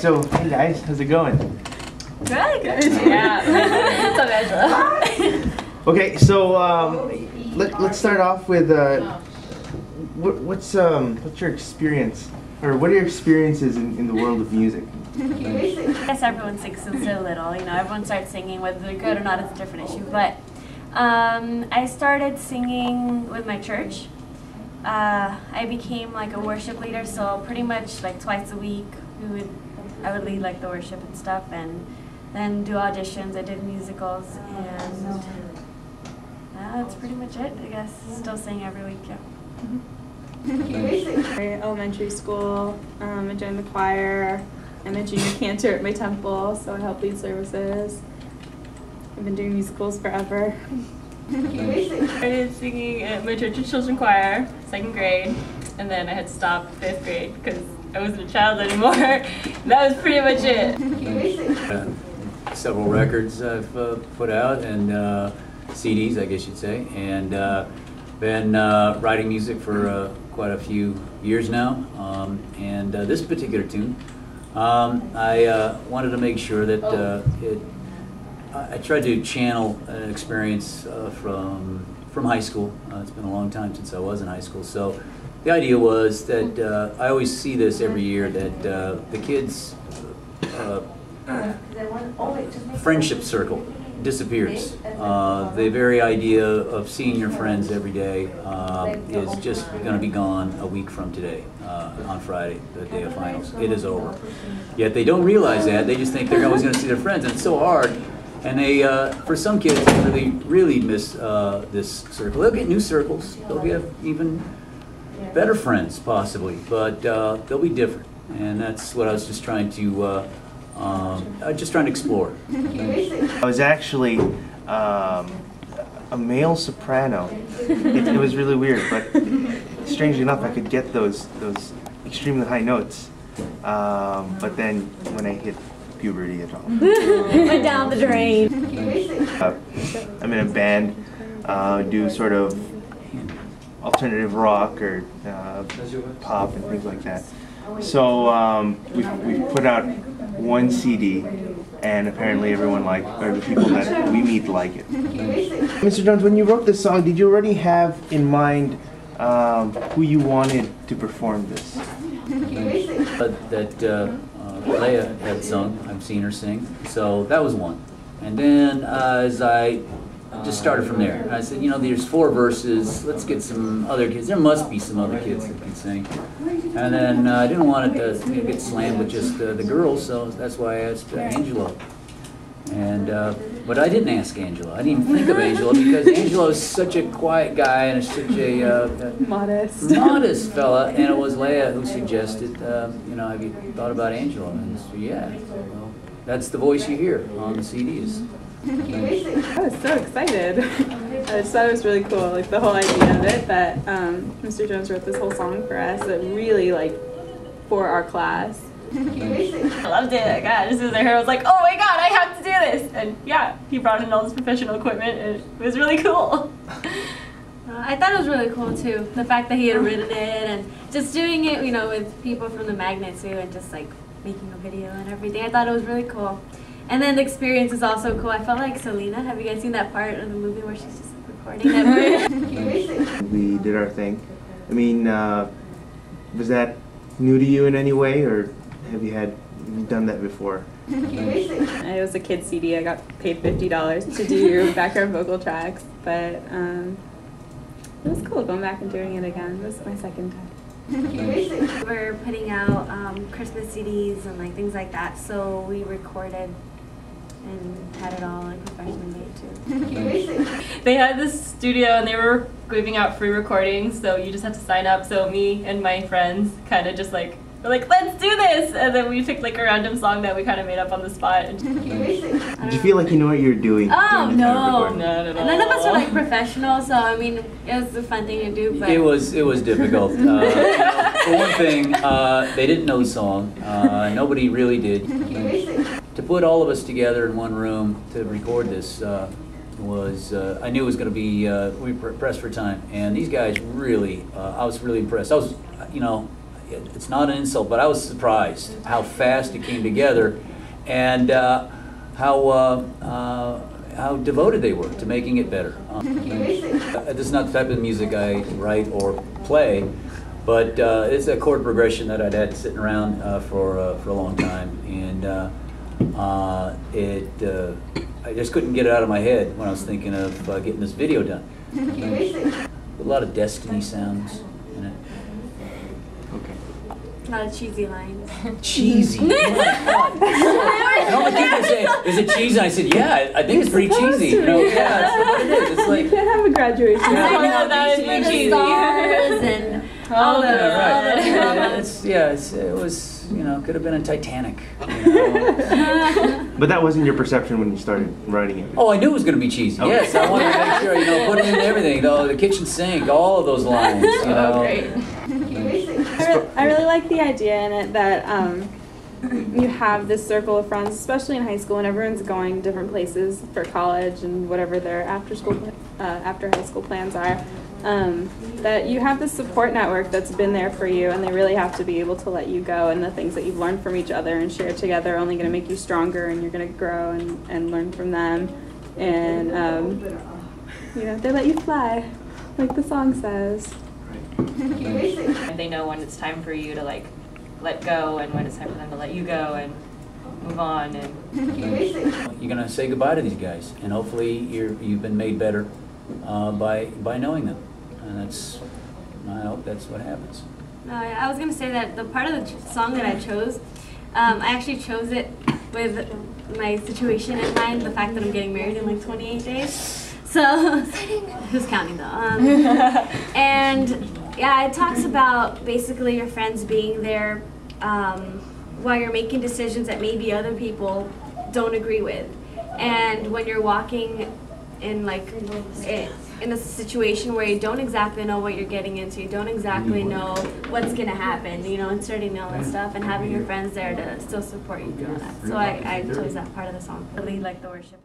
so hey guys, how's it going? Good. Yeah. What's up, Okay, so um, let, let's start off with uh, what, what's um, what's your experience, or what are your experiences in, in the world of music? I guess everyone sings since they're little. You know, everyone starts singing, whether they're good or not is a different issue. But um, I started singing with my church. Uh, I became like a worship leader, so pretty much like twice a week we would I would lead like the worship and stuff, and then do auditions. I did musicals, and uh, that's pretty much it. I guess still sing every week. Yeah. Elementary school, um, I joined the choir. I'm a junior cantor at my temple, so I help lead services. I've been doing musicals forever. I started singing at my church's children's choir, second grade, and then I had to stop fifth grade because I wasn't a child anymore. that was pretty much it. Several records I've uh, put out and uh, CDs, I guess you'd say, and uh, been uh, writing music for uh, quite a few years now. Um, and uh, this particular tune, um, I wanted to make sure that it. I tried to channel an experience from from high school. It's been a long time since I was in high school, so the idea was that uh, I always see this every year that uh, the kids. Uh, friendship circle disappears. Uh, the very idea of seeing your friends every day uh, is just going to be gone a week from today, uh, on Friday, the day of finals. It is over. Yet they don't realize that. They just think they're always going to see their friends, and it's so hard. And they, uh, for some kids, they really, really miss uh, this circle. They'll get new circles. They'll get even better friends, possibly, but uh, they'll be different. And that's what I was just trying to, uh, um, uh, just trying to explore. I was actually um, a male soprano. It, it was really weird, but strangely enough, I could get those those extremely high notes. Um, but then when I hit puberty, it all. Went down the drain. Uh, I'm in a band, uh, do sort of alternative rock or uh, pop and things like that. So um, we've, we've put out one CD, and apparently everyone like, or the people that we meet like it. Mr. Jones, when you wrote this song, did you already have in mind um, who you wanted to perform this? But that uh, uh, Leia had sung, I've seen her sing, so that was one. And then uh, as I just started from there, I said, you know, there's four verses, let's get some other kids. There must be some other kids that can sing. And then uh, I didn't want it to you know, get slammed with just uh, the girls, so that's why I asked uh, Angelo. And uh, but I didn't ask Angelo. I didn't even think of Angelo because Angelo is such a quiet guy and is such a uh, Modest. modest fella, and it was Leah who suggested, uh, you know, have you thought about Angelo? And so, yeah, well, that's the voice you hear on the CDs. I was so excited. I just thought it was really cool, like the whole idea of it, that um, Mr. Jones wrote this whole song for us that really, like, for our class. I loved it. God, as soon as I heard, it, I was like, oh my god, I have to do this. And yeah, he brought in all this professional equipment, and it was really cool. Uh, I thought it was really cool too. The fact that he had written it and just doing it, you know, with people from the magnet too, and just like making a video and everything. I thought it was really cool. And then the experience is also cool. I felt like Selena. Have you guys seen that part of the movie where she's just recording that? We did our thing. I mean, uh, was that new to you in any way, or have you had done that before? It was a kid CD. I got paid fifty dollars to do background vocal tracks, but um, it was cool going back and doing it again. This is my second time. We're putting out um, Christmas CDs and like things like that, so we recorded and had it all like professionally made too. they had this studio, and they were giving out free recordings, so you just have to sign up. So me and my friends kind of just like were like, let's do this, and then we picked like a random song that we kind of made up on the spot. And Did you feel like you know what you were doing? Oh during the time of no! recording? Not at None of us are like professional, so I mean, it was a fun thing to do. But It was it was difficult. Uh, for one thing, uh, they didn't know the song. Uh, nobody really did. To put all of us together in one room to record this uh, was uh, I knew it was going to be uh, we were pressed for time, and these guys really uh, I was really impressed. I was you know it's not an insult, but I was surprised how fast it came together and uh, how, uh, uh, how devoted they were to making it better. Um, this is not the type of music I write or play, but uh, it's a chord progression that I'd had sitting around uh, for, uh, for a long time. And uh, uh, it, uh, I just couldn't get it out of my head when I was thinking of uh, getting this video done. a lot of Destiny sounds in it. Okay. A lot of cheesy lines. Cheesy. Oh my God. And the kids are saying, "Is it cheesy?" And I said, "Yeah, I- I think it's pretty cheesy." You know, yeah, that's what it is. It's You can't have a graduation. I song know that these would be for the cheesy. stars and oh, all the, yeah, all right. the Yeah, it's, yeah, it's, it was, you know, could have been in Titanic. you know. But that wasn't your perception when you started writing it. Oh, I knew it was going to be cheesy. Okay. Yes, I wanted to make sure, you know, put it into everything. The, the kitchen sink, all of those lines. You oh, know. Oh, great. I really, like the idea in it that um, you have this circle of friends, especially in high school, and everyone's going different places for college and whatever their after school, uh, after high school plans are. Um, that you have this support network that's been there for you, and they really have to be able to let you go. And the things that you've learned from each other and shared together are only going to make you stronger, and you're going to grow and, and learn from them. And um, you know, they let you fly, like the song says. And they know when it's time for you to like let go and when it's time for them to let you go and move on and You're going to say goodbye to these guys, and hopefully you're, you've been made better uh, by by knowing them. And that's, I hope that's what happens. No, I I was gonna say that the part of the song that I chose, um, I actually chose it with my situation in mind, the fact that I'm getting married in like 28 days. So, who's counting though? Um, and yeah, it talks about basically your friends being there um, while you're making decisions that maybe other people don't agree with, and when you're walking in like i- in a situation where you don't exactly know what you're getting into, you don't exactly know what's gonna happen, you know, inserting all that stuff, and having your friends there to still support you through that. So I, I chose that part of the song. Really like the worship.